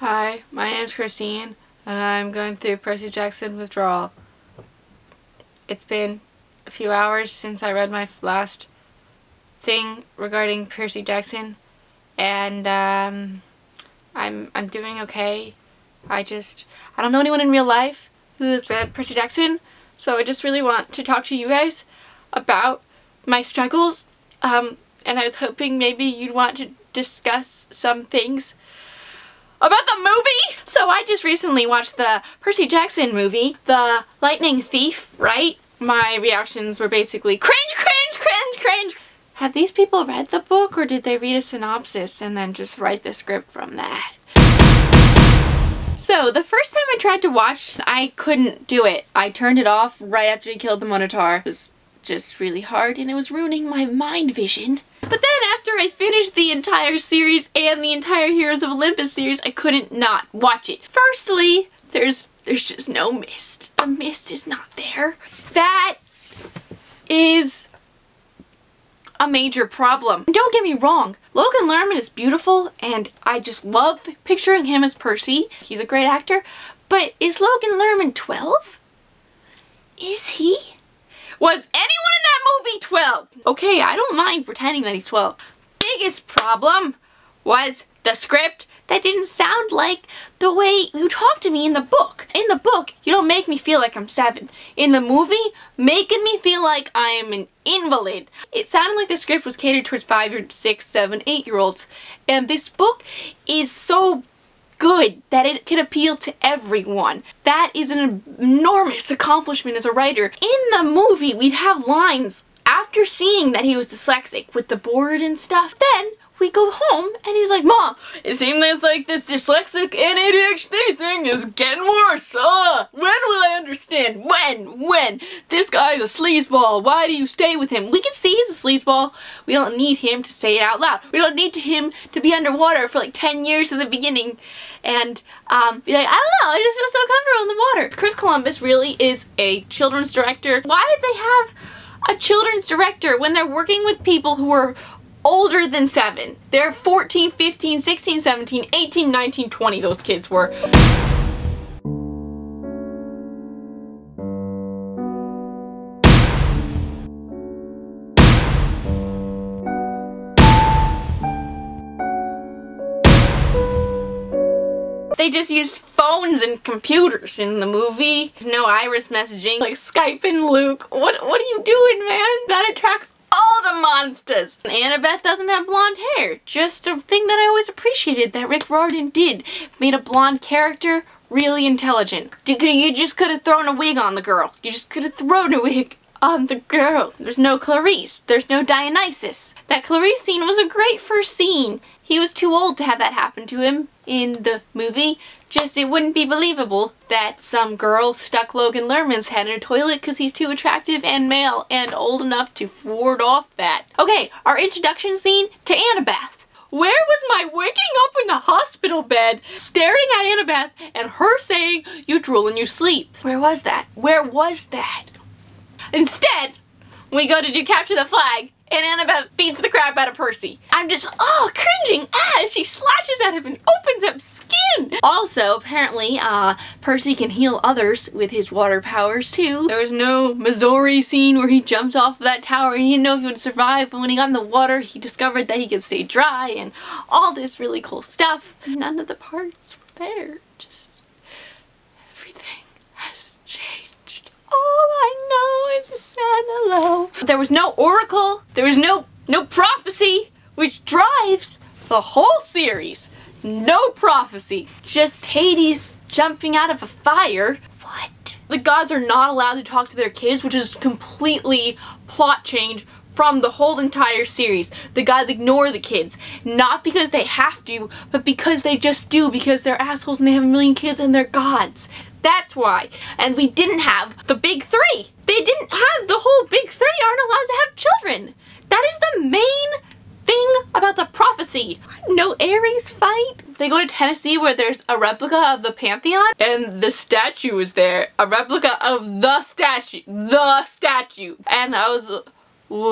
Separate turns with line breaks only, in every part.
Hi, my name's Christine, and I'm going through Percy Jackson withdrawal. It's been a few hours since I read my last thing regarding Percy Jackson, and um, I'm I'm doing okay. I just I don't know anyone in real life who's read Percy Jackson, so I just really want to talk to you guys about my struggles. Um, and I was hoping maybe you'd want to discuss some things about the movie. So I just recently watched the Percy Jackson movie, The Lightning Thief, right? My reactions were basically cringe, cringe, cringe, cringe. Have these people read the book or did they read a synopsis and then just write the script from that? So, the first time I tried to watch, I couldn't do it. I turned it off right after he killed the Minotaur. It was just really hard and it was ruining my mind vision. But then after I finished the entire series and the entire Heroes of Olympus series, I couldn't not watch it. Firstly, there's there's just no mist. The mist is not there. That is a major problem. Don't get me wrong, Logan Lerman is beautiful and I just love picturing him as Percy. He's a great actor, but is Logan Lerman 12? Is he? Was anyone in that movie 12? Okay, I don't mind pretending that he's 12. Biggest problem was the script that didn't sound like the way you talk to me in the book. In the book, you don't make me feel like I'm seven. In the movie, making me feel like I am an invalid. It sounded like the script was catered towards five or six, seven, eight year olds. And this book is so good that it can appeal to everyone. That is an enormous accomplishment as a writer. In the movie, we'd have lines after seeing that he was dyslexic with the board and stuff. Then we go home and he's like, Mom, it seems like this dyslexic and ADHD thing is getting worse. Uh, when will I understand? When? When? This guy's a sleazeball. Why do you stay with him? We can see he's a sleazeball. We don't need him to say it out loud. We don't need him to be underwater for like 10 years in the beginning and um, be like, I don't know, I just feel so comfortable in the water. Chris Columbus really is a children's director. Why did they have a children's director when they're working with people who are older than 7. They're 14, 15, 16, 17, 18, 19, 20 those kids were. They just used phones and computers in the movie. No iris messaging, like Skype and Luke. What, what are you doing, man? That attracts all the monsters. Annabeth doesn't have blonde hair. Just a thing that I always appreciated that Rick Riordan did. Made a blonde character really intelligent. You just could have thrown a wig on the girl. You just could have thrown a wig on the girl. There's no Clarisse. There's no Dionysus. That Clarisse scene was a great first scene. He was too old to have that happen to him in the movie. Just it wouldn't be believable that some girl stuck Logan Lerman's head in a toilet because he's too attractive and male and old enough to ward off that. Okay, our introduction scene to Annabeth. Where was my waking up in the hospital bed, staring at Annabeth and her saying, you drool in your sleep? Where was that? Where was that? Instead, we go to do capture the flag and Annabeth beats the crap out of Percy. I'm just, oh, cringing as she slashes at him and opens up skin. Also, apparently, uh, Percy can heal others with his water powers too. There was no Missouri scene where he jumped off of that tower and he didn't know if he would survive, but when he got in the water, he discovered that he could stay dry and all this really cool stuff. None of the parts were there. Just everything has changed. All I know is a sad hello. There was no oracle. There was no no prophecy, which drives the whole series. No prophecy. Just Hades jumping out of a fire. What? The gods are not allowed to talk to their kids, which is completely plot change from the whole entire series. The gods ignore the kids. Not because they have to, but because they just do, because they're assholes and they have a million kids and they're gods. That's why. And we didn't have the big three. They didn't have the whole big three aren't allowed to have children. That is the main thing about prophecy. No Ares fight. They go to Tennessee where there's a replica of the Pantheon and the statue is there. A replica of the statue. The statue. And I was, whoa.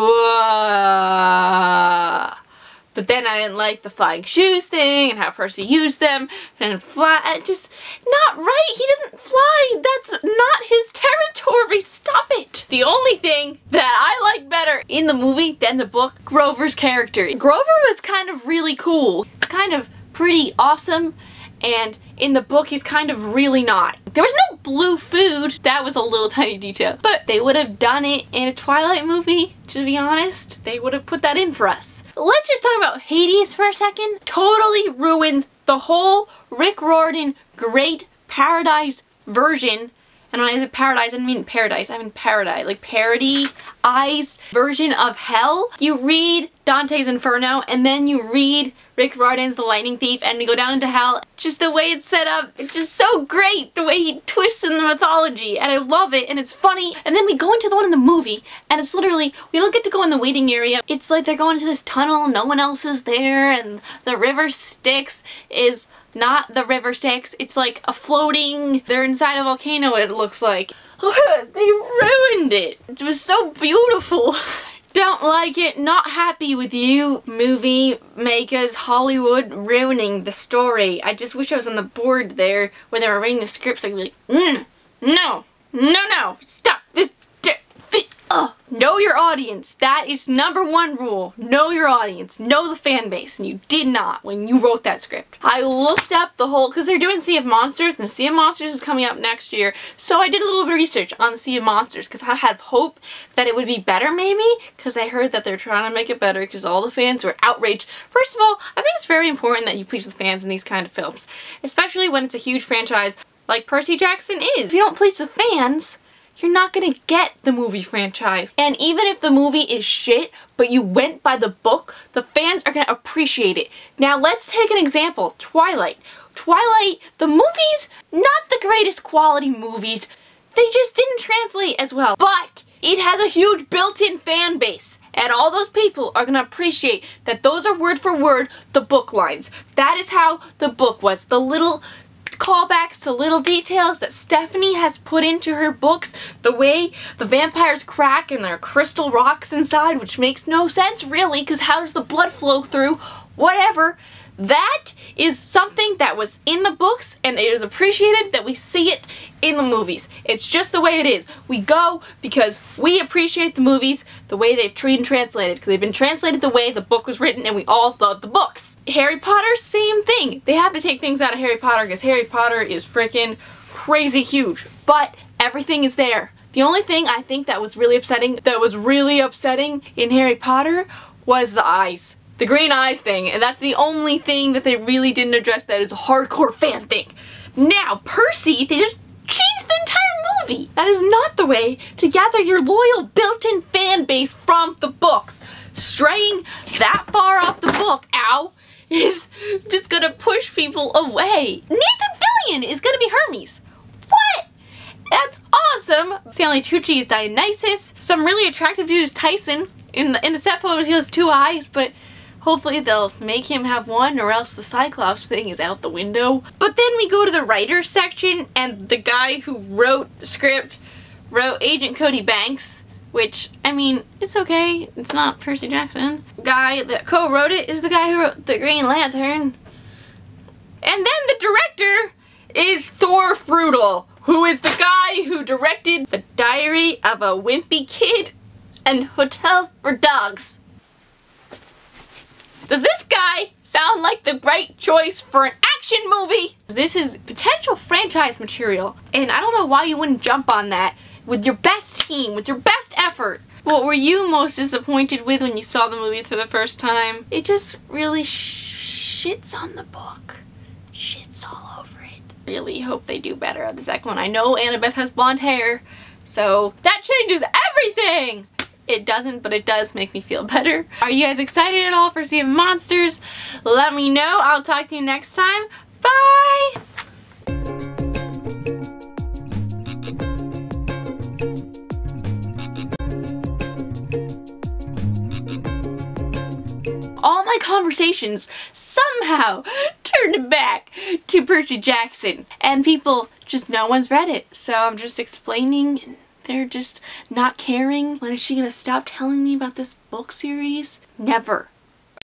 But then I didn't like the flying shoes thing and how Percy used them and fly. Just not right. He doesn't fly. That's not his territory. Stop it. The only thing that I like better in the movie than the book, Grover's character. Grover was kind of really cool. It's kind of pretty awesome and in the book he's kind of really not. There was no blue food, that was a little tiny detail, but they would have done it in a Twilight movie, to be honest. They would have put that in for us. Let's just talk about Hades for a second. Totally ruins the whole Rick Riordan Great Paradise version and when I said paradise, I didn't mean paradise, I mean paradise, like parody-ized version of hell. You read Dante's Inferno, and then you read Rick Riordan's The Lightning Thief, and we go down into hell. Just the way it's set up, it's just so great, the way he twists in the mythology, and I love it, and it's funny. And then we go into the one in the movie, and it's literally, we don't get to go in the waiting area. It's like they're going to this tunnel, no one else is there, and the river Styx is not the river Styx. It's like a floating, they're inside a volcano it looks like. they ruined it. It was so beautiful. Don't like it, not happy with you, movie makers, Hollywood, ruining the story. I just wish I was on the board there when they were reading the scripts. I'd be like, mm, no, no, no, stop. Know your audience. That is number one rule. Know your audience. Know the fan base. And you did not when you wrote that script. I looked up the whole, because they're doing Sea of Monsters, and Sea of Monsters is coming up next year. So I did a little bit of research on Sea of Monsters, because I had hope that it would be better maybe, because I heard that they're trying to make it better, because all the fans were outraged. First of all, I think it's very important that you please the fans in these kind of films, especially when it's a huge franchise like Percy Jackson is. If you don't please the fans, you're not gonna get the movie franchise. And even if the movie is shit, but you went by the book, the fans are gonna appreciate it. Now let's take an example, Twilight. Twilight, the movies, not the greatest quality movies. They just didn't translate as well, but it has a huge built-in fan base. And all those people are going to appreciate that those are word for word the book lines. That is how the book was. The little callbacks to little details that Stephenie has put into her books. The way the vampires crack and there are crystal rocks inside, which makes no sense really, because how does the blood flow through? Whatever. That is something that was in the books and it is appreciated that we see it in the movies. It's just the way it is. We go because we appreciate the movies the way they've treated and translated because they've been translated the way the book was written and we all love the books. Harry Potter, same thing. They have to take things out of Harry Potter because Harry Potter is freaking crazy huge. But everything is there. The only thing I think that was really upsetting, that was really upsetting in Harry Potter was the eyes the green eyes thing, and that's the only thing that they really didn't address that is a hardcore fan thing. Now, Percy, they just changed the entire movie. That is not the way to gather your loyal built-in fan base from the books. Straying that far off the book, ow, is just gonna push people away. Nathan Fillion is gonna be Hermes. What? That's awesome. Stanley Tucci is Dionysus. Some really attractive dude is Tyson. In the, in the set photos he has two eyes, but Hopefully they'll make him have one or else the Cyclops thing is out the window. But then we go to the writer's section and the guy who wrote the script wrote Agent Cody Banks which, I mean, it's okay. It's not Percy Jackson. Guy that co-wrote it is the guy who wrote The Green Lantern. And then the director is Thor Frudel, who is the guy who directed The Diary of a Wimpy Kid and Hotel for Dogs. Does this guy sound like the right choice for an action movie? This is potential franchise material, and I don't know why you wouldn't jump on that with your best team, with your best effort. What were you most disappointed with when you saw the movie for the first time? It just really sh shits on the book. Shits all over it. Really hope they do better on the second one. I know Annabeth has blonde hair, so that changes everything! It doesn't, but it does make me feel better. Are you guys excited at all for Sea of Monsters? Let me know. I'll talk to you next time. Bye! all my conversations somehow turned back to Percy Jackson. And people, just no one's read it. So I'm just explaining they're just not caring. When is she gonna stop telling me about this book series? Never.